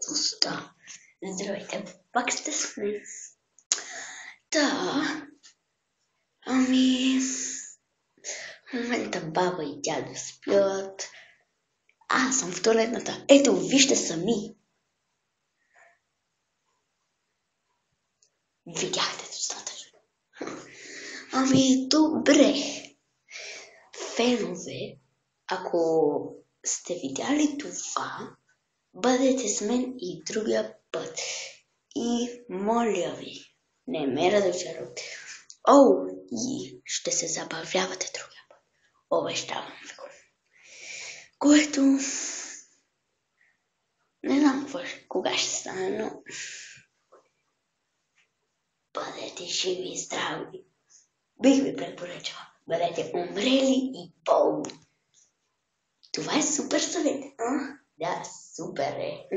Ста? Здравейте, пак сте с мен. Да, ами, в момента баба и дядо спят. Аз съм в туалетната. Ето, вижте сами. Видяхте достатъчно. Ами, добре. Фенове, ако сте видяли това, бъдете с мен и другия път. И моля ви, не ме разочаруйте. О, и ще се забавлявате другия път. Обещавам ви го. Което... Не знам кога ще стане, но... Бъдете живи и здрави. Бих ви препоръчала. Бъдете умрели и болни. Това е супер съвет. А? Да, супер е.